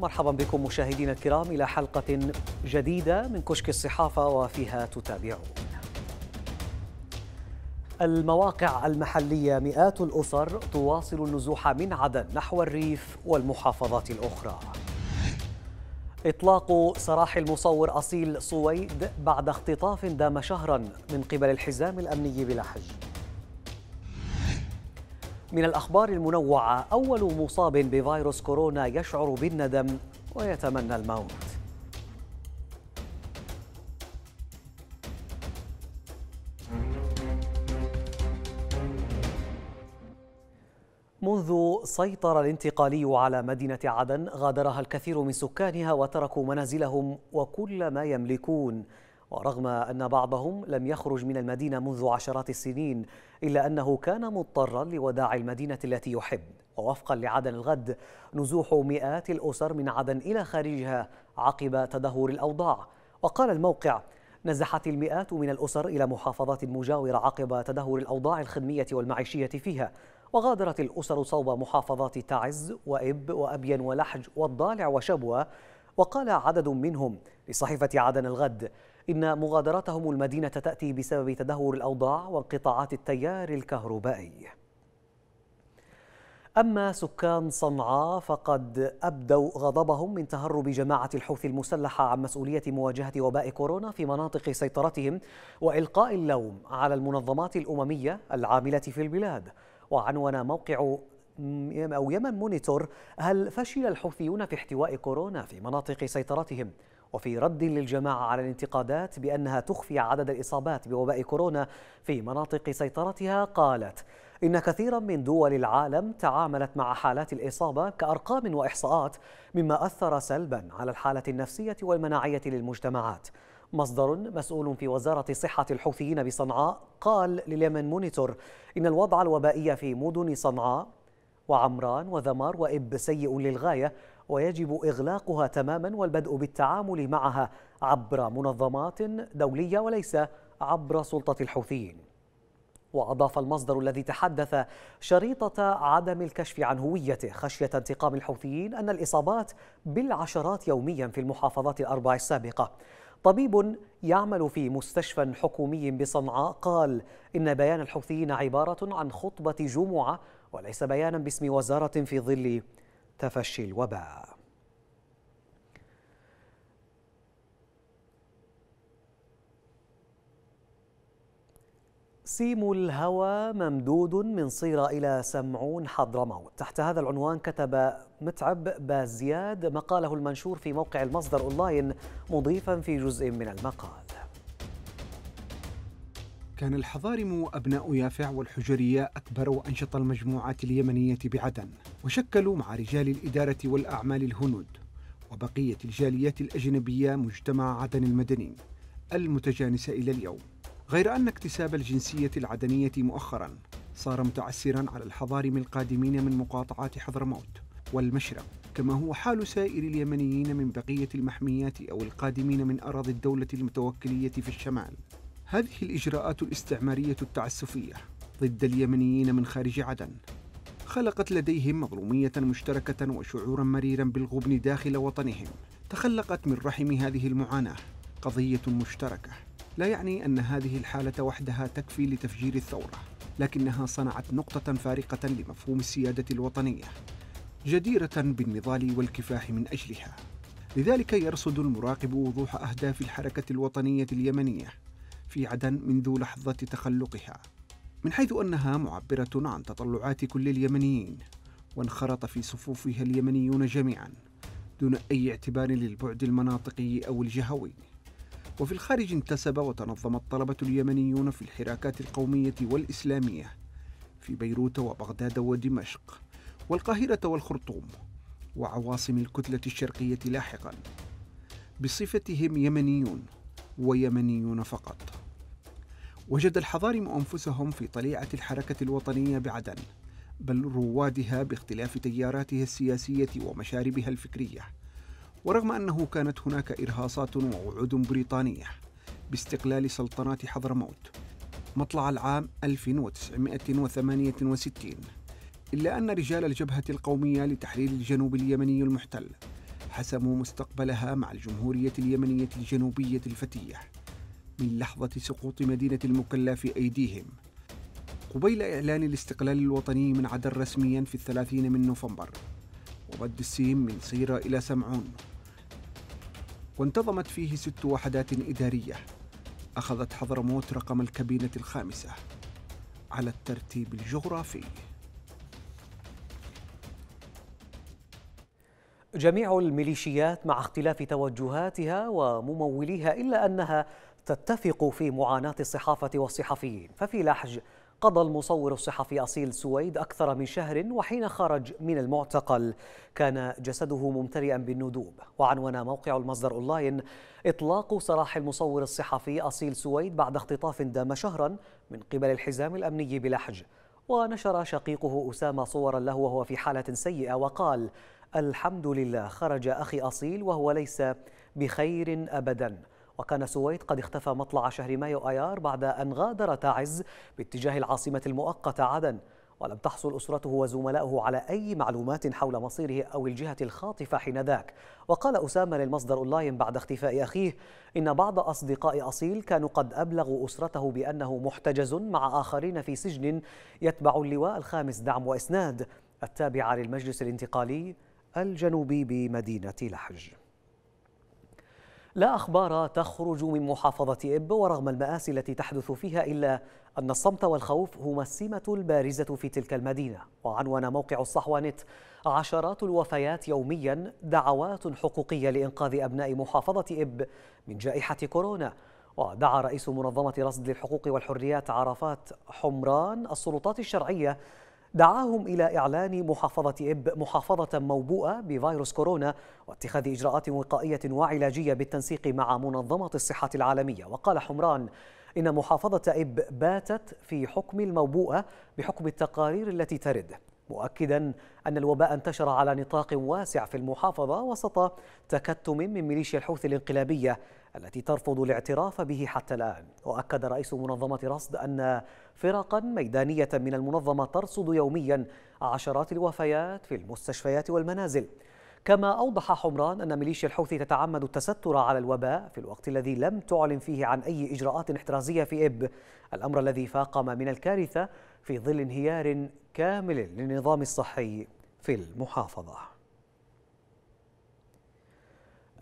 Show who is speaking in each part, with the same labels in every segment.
Speaker 1: مرحبا بكم مشاهدينا الكرام إلى حلقة جديدة من كشك الصحافة وفيها تتابعون. المواقع المحلية مئات الأسر تواصل النزوح من عدن نحو الريف والمحافظات الأخرى. إطلاق سراح المصور أصيل صويد بعد اختطاف دام شهرا من قبل الحزام الأمني بلحج. من الأخبار المنوعة أول مصاب بفيروس كورونا يشعر بالندم ويتمنى الموت. منذ سيطر الانتقالي على مدينة عدن غادرها الكثير من سكانها وتركوا منازلهم وكل ما يملكون. ورغم أن بعضهم لم يخرج من المدينة منذ عشرات السنين إلا أنه كان مضطرا لوداع المدينة التي يحب. ووفقا لعدن الغد نزوح مئات الأسر من عدن إلى خارجها عقب تدهور الأوضاع. وقال الموقع نزحت المئات من الأسر إلى محافظات مجاورة عقب تدهور الأوضاع الخدمية والمعيشية فيها. وغادرت الأسر صوب محافظات تعز وإب وأبين ولحج والضالع وشبوة. وقال عدد منهم لصحيفة عدن الغد إن مغادرتهم المدينة تأتي بسبب تدهور الأوضاع وانقطاعات التيار الكهربائي. أما سكان صنعاء فقد أبدوا غضبهم من تهرب جماعة الحوثي المسلحة عن مسؤولية مواجهة وباء كورونا في مناطق سيطرتهم وإلقاء اللوم على المنظمات الأممية العاملة في البلاد. وعنون موقع أو يمن مونيتور هل فشل الحوثيون في احتواء كورونا في مناطق سيطرتهم؟ وفي رد للجماعة على الانتقادات بأنها تخفي عدد الإصابات بوباء كورونا في مناطق سيطرتها قالت إن كثيرا من دول العالم تعاملت مع حالات الإصابة كأرقام وإحصاءات مما أثر سلبا على الحالة النفسية والمناعية للمجتمعات. مصدر مسؤول في وزارة صحة الحوثيين بصنعاء قال لليمن مونيتور إن الوضع الوبائي في مدن صنعاء وعمران وذمار وإب سيء للغاية ويجب إغلاقها تماما والبدء بالتعامل معها عبر منظمات دولية وليس عبر سلطة الحوثيين. وأضاف المصدر الذي تحدث شريطة عدم الكشف عن هويته خشية انتقام الحوثيين أن الإصابات بالعشرات يوميا في المحافظات الأربع السابقة. طبيب يعمل في مستشفى حكومي بصنعاء قال إن بيان الحوثيين عبارة عن خطبة جمعة وليس بيانا باسم وزارة في ظل تفشي الوباء. سيم الهوى ممدود من صيرة إلى سمعون حضرموت تحت هذا العنوان كتب متعب بازياد مقاله المنشور في موقع المصدر أونلاين مضيفا في جزء من المقال.
Speaker 2: كان الحضارم أبناء يافع والحجرية أكبر وأنشط المجموعات اليمنية بعدن وشكلوا مع رجال الإدارة والأعمال الهنود وبقية الجاليات الأجنبية مجتمع عدن المدني المتجانس إلى اليوم. غير أن اكتساب الجنسية العدنية مؤخرا صار متعسرا على الحضارم القادمين من مقاطعات حضرموت والمشرق كما هو حال سائر اليمنيين من بقية المحميات أو القادمين من أراضي الدولة المتوكلية في الشمال. هذه الإجراءات الاستعمارية التعسفية ضد اليمنيين من خارج عدن. خلقت لديهم مظلومية مشتركة وشعورا مريرا بالغبن داخل وطنهم. تخلقت من رحم هذه المعاناة قضية مشتركة. لا يعني أن هذه الحالة وحدها تكفي لتفجير الثورة لكنها صنعت نقطة فارقة لمفهوم السيادة الوطنية جديرة بالنضال والكفاح من أجلها. لذلك يرصد المراقب وضوح أهداف الحركة الوطنية اليمنية في عدن منذ لحظة تخلقها من حيث أنها معبرة عن تطلعات كل اليمنيين وانخرط في صفوفها اليمنيون جميعا دون أي اعتبار للبعد المناطقي أو الجهوي. وفي الخارج انتسب وتنظم الطلبة اليمنيون في الحراكات القومية والإسلامية في بيروت وبغداد ودمشق والقاهرة والخرطوم وعواصم الكتلة الشرقية لاحقا. بصفتهم يمنيون ويمنيون فقط. وجد الحضارم أنفسهم في طليعة الحركة الوطنية بعدن بل روادها باختلاف تياراتها السياسية ومشاربها الفكرية. ورغم أنه كانت هناك إرهاصات ووعود بريطانية باستقلال سلطنات حضرموت مطلع العام 1968 إلا أن رجال الجبهة القومية لتحرير الجنوب اليمني المحتل حسموا مستقبلها مع الجمهورية اليمنية الجنوبية الفتية. من لحظة سقوط مدينة المكلا في أيديهم. قبيل إعلان الاستقلال الوطني من عدن رسميا في الثلاثين من نوفمبر ومد السيم من صيرة إلى سمعون. وانتظمت فيه ست وحدات إدارية. أخذت حضرموت رقم الكابينة الخامسة على الترتيب الجغرافي.
Speaker 1: جميع الميليشيات مع اختلاف توجهاتها ومموليها إلا أنها تتفق في معاناة الصحافة والصحفيين. ففي لحج قضى المصور الصحفي أصيل سويد أكثر من شهر وحين خرج من المعتقل. كان جسده ممتلئا بالندوب وعنون موقع المصدر أونلاين إطلاق سراح المصور الصحفي أصيل سويد بعد اختطاف دام شهرا من قبل الحزام الأمني بلحج. ونشر شقيقه أسامة صورا له وهو في حالة سيئة وقال الحمد لله خرج أخي أصيل وهو ليس بخير أبداً. وكان سويد قد اختفى مطلع شهر مايو أيار بعد أن غادر تعز باتجاه العاصمة المؤقتة عدن ولم تحصل أسرته وزملائه على أي معلومات حول مصيره أو الجهة الخاطفة حينذاك وقال أسامة للمصدر أونلاين بعد اختفاء أخيه إن بعض أصدقاء أصيل كانوا قد أبلغوا أسرته بأنه محتجز مع آخرين في سجن يتبع اللواء الخامس دعم وإسناد. التابع للمجلس الانتقالي الجنوبي بمدينة لحج. لا أخبار تخرج من محافظة إب ورغم المآسي التي تحدث فيها إلا أن الصمت والخوف هما السمة البارزة في تلك المدينة. وعنون موقع الصحوة نت عشرات الوفيات يوميا دعوات حقوقية لإنقاذ أبناء محافظة إب من جائحة كورونا. ودعا رئيس منظمة رصد للحقوق والحريات عرفات حمران السلطات الشرعية دعاهم إلى إعلان محافظة إب محافظة موبوءة بفيروس كورونا واتخاذ إجراءات وقائية وعلاجية بالتنسيق مع منظمة الصحة العالمية. وقال حمران إن محافظة إب باتت في حكم الموبوءة بحكم التقارير التي ترد مؤكدا أن الوباء انتشر على نطاق واسع في المحافظة وسط تكتم من ميليشيا الحوثي الانقلابية التي ترفض الاعتراف به حتى الآن. وأكد رئيس منظمة رصد أن فرقا ميدانية من المنظمة ترصد يوميا عشرات الوفيات في المستشفيات والمنازل. كما أوضح حمران أن ميليشيا الحوثي تتعمد التستر على الوباء في الوقت الذي لم تعلن فيه عن أي إجراءات احترازية في إب. الأمر الذي فاقم من الكارثة في ظل انهيار كامل للنظام الصحي في المحافظة.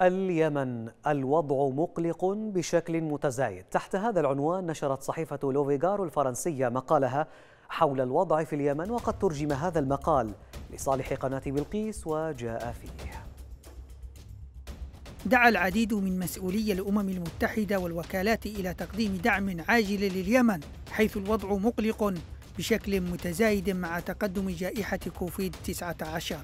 Speaker 1: اليمن الوضع مقلق بشكل متزايد. تحت هذا العنوان نشرت صحيفة لوفيغارو الفرنسية مقالها حول الوضع في اليمن وقد ترجم هذا المقال لصالح قناة بلقيس وجاء فيه.
Speaker 3: دعا العديد من مسؤولي الأمم المتحدة والوكالات إلى تقديم دعم عاجل لليمن حيث الوضع مقلق بشكل متزايد مع تقدم جائحة كوفيد 19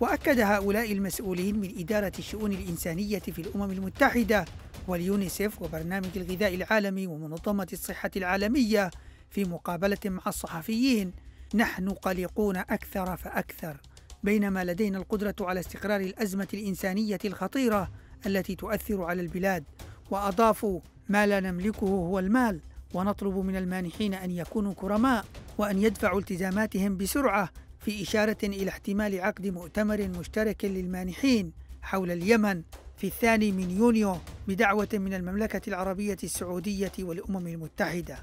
Speaker 3: وأكد هؤلاء المسؤولين من إدارة الشؤون الإنسانية في الأمم المتحدة واليونيسف وبرنامج الغذاء العالمي ومنظمة الصحة العالمية في مقابلة مع الصحفيين. نحن قلقون أكثر فأكثر بينما لدينا القدرة على استقرار الأزمة الإنسانية الخطيرة التي تؤثر على البلاد. وأضافوا ما لا نملكه هو المال ونطلب من المانحين أن يكونوا كرماء وأن يدفعوا التزاماتهم بسرعة في إشارة إلى احتمال عقد مؤتمر مشترك للمانحين حول اليمن في الثاني من يونيو بدعوة من المملكة العربية السعودية والأمم المتحدة.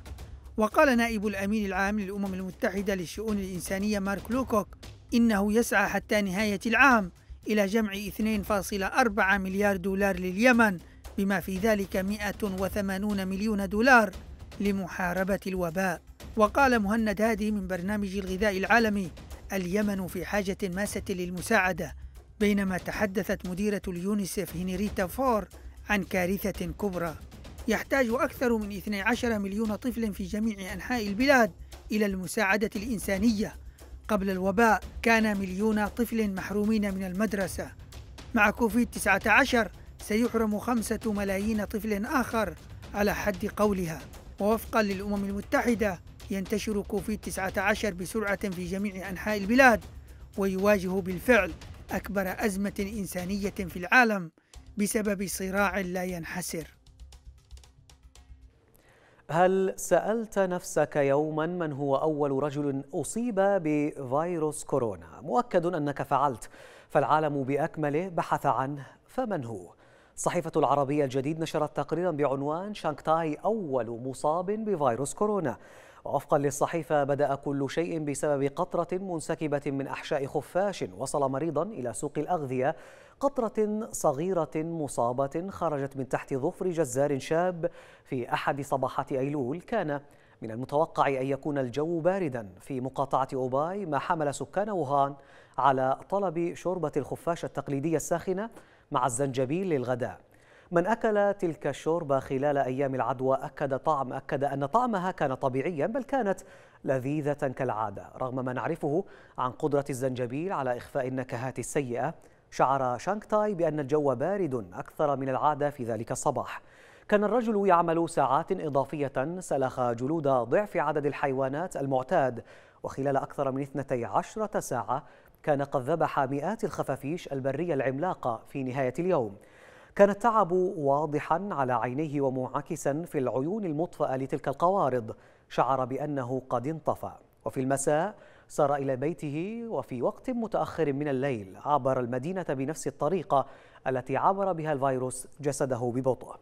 Speaker 3: وقال نائب الأمين العام للأمم المتحدة للشؤون الإنسانية مارك لوكوك إنه يسعى حتى نهاية العام إلى جمع 2.4 مليار دولار لليمن بما في ذلك 180 مليون دولار لمحاربة الوباء. وقال مهند هادي من برنامج الغذاء العالمي اليمن في حاجة ماسة للمساعدة بينما تحدثت مديرة اليونيسف هنريتا فور عن كارثة كبرى. يحتاج أكثر من 12 مليون طفل في جميع أنحاء البلاد إلى المساعدة الإنسانية. قبل الوباء كان مليون طفل محرومين من المدرسة. مع كوفيد 19 سيحرم خمسة ملايين طفل آخر على حد قولها. ووفقا للأمم المتحدة ينتشر كوفيد 19 بسرعة في جميع أنحاء البلاد ويواجه بالفعل أكبر أزمة إنسانية في العالم بسبب صراع لا ينحسر
Speaker 1: هل سألت نفسك يوما من هو أول رجل أصيب بفيروس كورونا؟ مؤكد أنك فعلت فالعالم بأكمله بحث عنه فمن هو؟ صحيفة العربية الجديد نشرت تقريرا بعنوان شانكتاي أول مصاب بفيروس كورونا ووفقا للصحيفة بدأ كل شيء بسبب قطرة منسكبة من أحشاء خفاش وصل مريضا إلى سوق الأغذية. قطرة صغيرة مصابة خرجت من تحت ظفر جزار شاب في أحد صباحات أيلول. كان من المتوقع أن يكون الجو باردا. في مقاطعة هوباي ما حمل سكان ووهان على طلب شوربة الخفاش التقليدية الساخنة مع الزنجبيل للغداء. من أكل تلك الشوربة خلال أيام العدوى أكد طعم أكد أن طعمها كان طبيعيا بل كانت لذيذة كالعادة. رغم ما نعرفه عن قدرة الزنجبيل على إخفاء النكهات السيئة شعر شانكتاي بأن الجو بارد أكثر من العادة في ذلك الصباح. كان الرجل يعمل ساعات إضافية سلخ جلود ضعف عدد الحيوانات المعتاد وخلال أكثر من 12 ساعة كان قد ذبح مئات الخفافيش البرية العملاقة في نهاية اليوم. كان التعب واضحا على عينيه ومعاكسا في العيون المطفأة لتلك القوارض. شعر بأنه قد انطفى. وفي المساء سار إلى بيته وفي وقت متأخر من الليل عبر المدينة بنفس الطريقة التي عبر بها الفيروس جسده ببطء.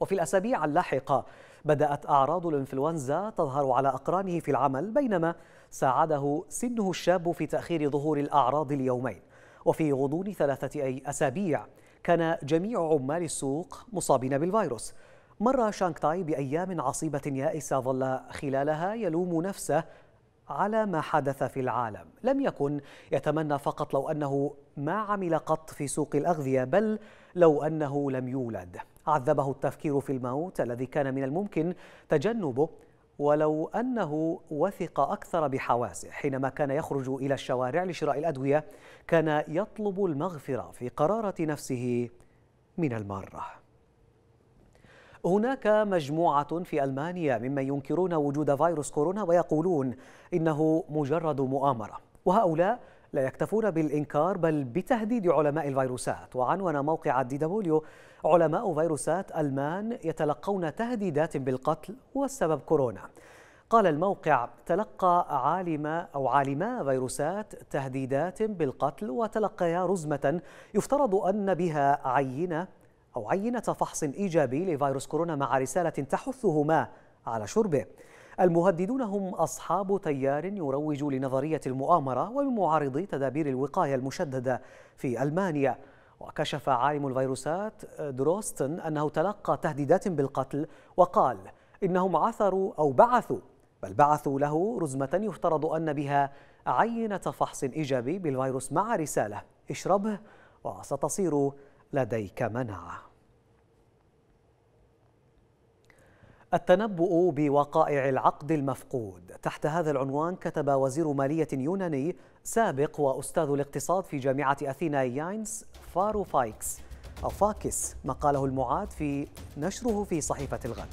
Speaker 1: وفي الأسابيع اللاحقة بدأت أعراض الإنفلونزا تظهر على أقرانه في العمل بينما ساعده سنه الشاب في تأخير ظهور الأعراض اليومين. وفي غضون ثلاثة أي أسابيع كان جميع عمال السوق مصابين بالفيروس. مر شانكتاي بأيام عصيبة يائسة ظل خلالها يلوم نفسه على ما حدث في العالم. لم يكن يتمنى فقط لو أنه ما عمل قط في سوق الأغذية بل لو أنه لم يولد. عذبه التفكير في الموت الذي كان من الممكن تجنبه ولو أنه وثق أكثر بحواسه حينما كان يخرج إلى الشوارع لشراء الأدوية كان يطلب المغفرة في قرارة نفسه من المرة. هناك مجموعة في ألمانيا ممن ينكرون وجود فيروس كورونا ويقولون إنه مجرد مؤامرة وهؤلاء لا يكتفون بالإنكار بل بتهديد علماء الفيروسات. وعنون موقع الدي دبليو علماء فيروسات ألمان يتلقون تهديدات بالقتل والسبب كورونا. قال الموقع تلقى عالم أو عالما فيروسات تهديدات بالقتل وتلقيا رزمة يفترض أن بها عينة أو عينة فحص إيجابي لفيروس كورونا مع رسالة تحثهما على شربه. المهددون هم أصحاب تيار يروج لنظرية المؤامرة ومن معارضي تدابير الوقاية المشددة في ألمانيا. وكشف عالم الفيروسات دروستن أنه تلقى تهديدات بالقتل وقال إنهم عثروا أو بعثوا بل بعثوا له رزمة يفترض أن بها عينة فحص إيجابي بالفيروس مع رسالة اشربه وستصير لديك مناعة التنبؤ بوقائع العقد المفقود. تحت هذا العنوان كتب وزير مالية يوناني سابق وأستاذ الاقتصاد في جامعة أثينا ياينز فاروفايكس أو فاكس مقاله المعاد في نشره في صحيفة الغد.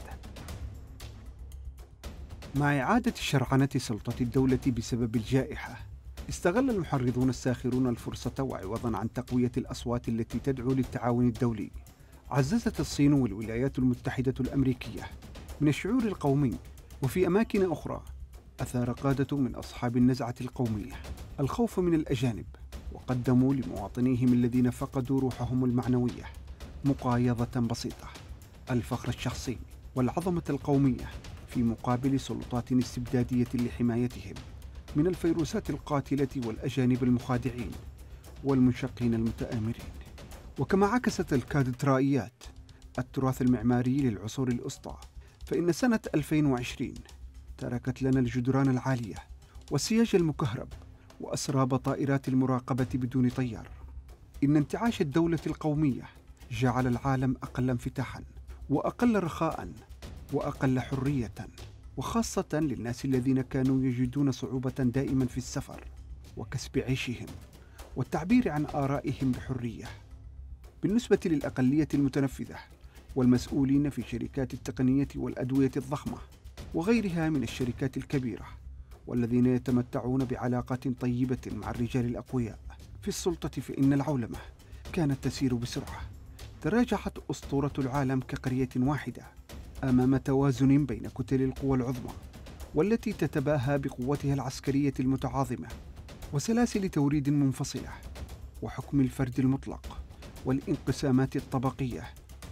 Speaker 2: مع إعادة شرعنة سلطة الدولة بسبب الجائحة استغل المحرضون الساخرون الفرصة وعوضا عن تقوية الأصوات التي تدعو للتعاون الدولي. عززت الصين والولايات المتحدة الأمريكية من الشعور القومي وفي أماكن أخرى أثار قادة من أصحاب النزعة القومية الخوف من الأجانب وقدموا لمواطنيهم الذين فقدوا روحهم المعنوية مقايضة بسيطة الفخر الشخصي والعظمة القومية في مقابل سلطات استبدادية لحمايتهم من الفيروسات القاتلة والأجانب المخادعين والمنشقين المتآمرين. وكما عكست الكادترائيات التراث المعماري للعصور الأسطى فإن سنة 2020 تركت لنا الجدران العالية والسياج المكهرب وأسراب طائرات المراقبة بدون طيار. إن انتعاش الدولة القومية جعل العالم أقل انفتاحا وأقل رخاء وأقل حرية وخاصة للناس الذين كانوا يجدون صعوبة دائما في السفر وكسب عيشهم والتعبير عن آرائهم بحرية. بالنسبة للأقلية المتنفذة والمسؤولين في شركات التقنية والأدوية الضخمة وغيرها من الشركات الكبيرة والذين يتمتعون بعلاقات طيبة مع الرجال الأقوياء. في السلطة فإن العولمة كانت تسير بسرعة. تراجعت أسطورة العالم كقرية واحدة أمام توازن بين كتل القوى العظمى والتي تتباهى بقوتها العسكرية المتعاظمة وسلاسل توريد منفصلة وحكم الفرد المطلق والانقسامات الطبقية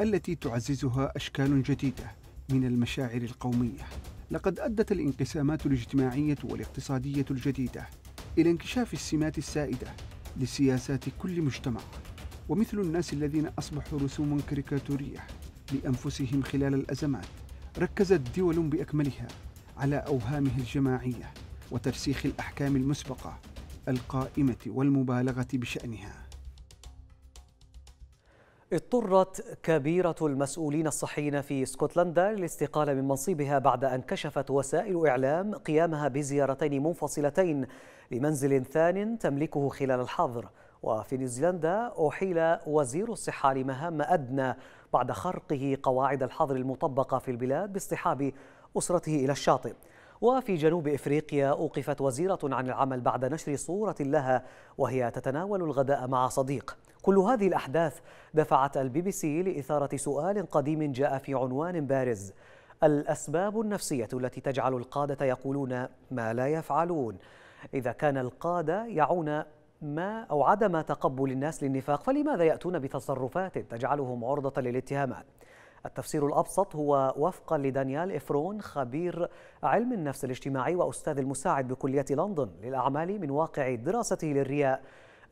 Speaker 2: التي تعززها أشكال جديدة من المشاعر القومية. لقد أدت الانقسامات الاجتماعية والاقتصادية الجديدة إلى انكشاف السمات السائدة لسياسات كل مجتمع. ومثل الناس الذين أصبحوا رسوما كاريكاتورية لأنفسهم خلال الأزمات ركزت دول بأكملها على اوهامه الجماعية وترسيخ الأحكام المسبقة القائمة والمبالغة بشأنها.
Speaker 1: اضطرت كبيرة المسؤولين الصحيين في اسكتلندا للاستقالة من منصبها بعد أن كشفت وسائل إعلام قيامها بزيارتين منفصلتين لمنزل ثان تملكه خلال الحظر. وفي نيوزيلندا أحيل وزير الصحة لمهام أدنى بعد خرقه قواعد الحظر المطبقة في البلاد باصطحاب أسرته إلى الشاطئ. وفي جنوب إفريقيا أوقفت وزيرة عن العمل بعد نشر صورة لها وهي تتناول الغداء مع صديق. كل هذه الأحداث دفعت البي بي سي لإثارة سؤال قديم جاء في عنوان بارز. الأسباب النفسية التي تجعل القادة يقولون ما لا يفعلون. إذا كان القادة يعون ما أو عدم تقبل الناس للنفاق فلماذا يأتون بتصرفات تجعلهم عرضة للاتهامات؟ التفسير الأبسط هو وفقا لدانيال إفرون خبير علم النفس الاجتماعي وأستاذ المساعد بكلية لندن للأعمال من واقع دراسته للرياء.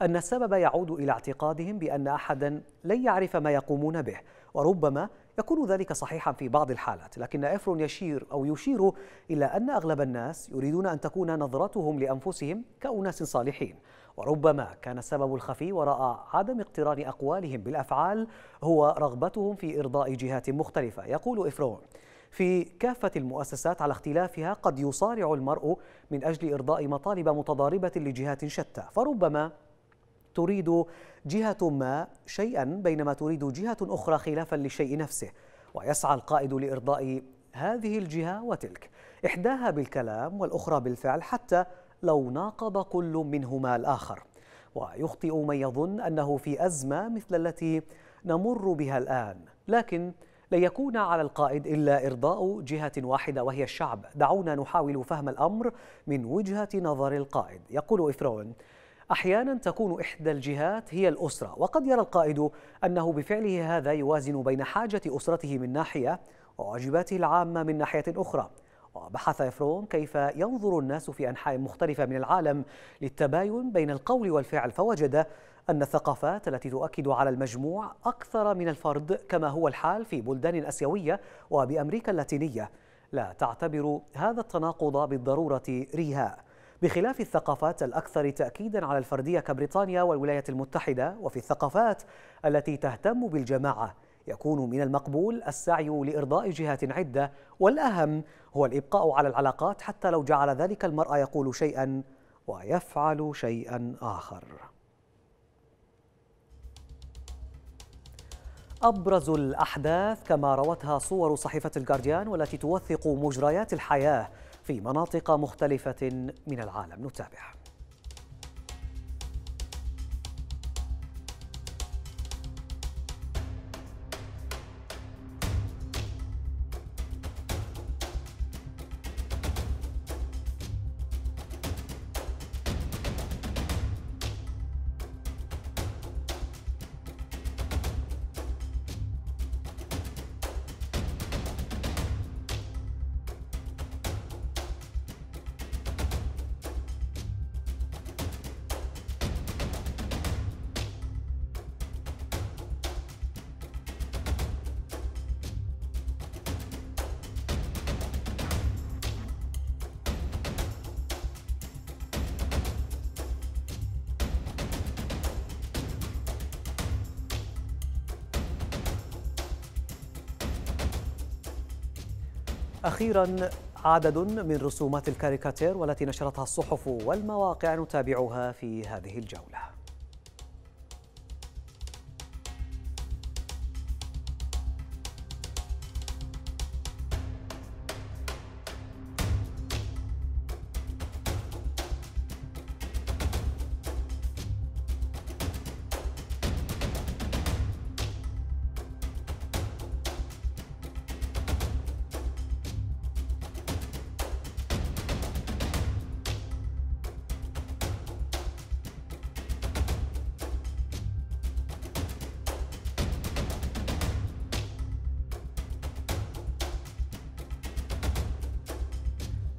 Speaker 1: أن السبب يعود إلى اعتقادهم بأن أحدا لن يعرف ما يقومون به وربما يكون ذلك صحيحا في بعض الحالات. لكن إفرون يشير أو يشير إلى أن أغلب الناس يريدون أن تكون نظرتهم لأنفسهم كأناس صالحين. وربما كان السبب الخفي وراء عدم اقتران أقوالهم بالأفعال هو رغبتهم في إرضاء جهات مختلفة. يقول إفرون في كافة المؤسسات على اختلافها قد يصارع المرء من أجل إرضاء مطالب متضاربة لجهات شتى فربما تريد جهة ما شيئا بينما تريد جهة أخرى خلافا للشيء نفسه. ويسعى القائد لإرضاء هذه الجهة وتلك. إحداها بالكلام والأخرى بالفعل حتى لو ناقض كل منهما الآخر. ويخطئ من يظن أنه في أزمة مثل التي نمر بها الآن. لكن لن يكون على القائد إلا إرضاء جهة واحدة وهي الشعب. دعونا نحاول فهم الأمر من وجهة نظر القائد. يقول إفرون أحيانا تكون إحدى الجهات هي الأسرة وقد يرى القائد أنه بفعله هذا يوازن بين حاجة أسرته من ناحية وواجباته العامة من ناحية أخرى. وبحث إفرون كيف ينظر الناس في أنحاء مختلفة من العالم للتباين بين القول والفعل فوجد أن الثقافات التي تؤكد على المجموع أكثر من الفرد كما هو الحال في بلدان أسيوية وبأمريكا اللاتينية. لا تعتبر هذا التناقض بالضرورة ريهاء. بخلاف الثقافات الأكثر تأكيدا على الفردية كبريطانيا والولايات المتحدة وفي الثقافات التي تهتم بالجماعة يكون من المقبول السعي لإرضاء جهات عدة والأهم هو الإبقاء على العلاقات حتى لو جعل ذلك المرء يقول شيئا ويفعل شيئا آخر. أبرز الأحداث كما روتها صور صحيفة الجارديان والتي توثق مجريات الحياة في مناطق مختلفة من العالم. نتابع. أخيرا عدد من رسومات الكاريكاتير والتي نشرتها الصحف والمواقع نتابعها في هذه الجولة.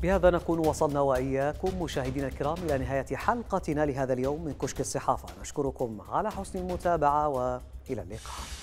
Speaker 1: بهذا نكون وصلنا وإياكم مشاهدينا الكرام إلى نهاية حلقتنا لهذا اليوم من كشك الصحافة. نشكركم على حسن المتابعة وإلى اللقاء.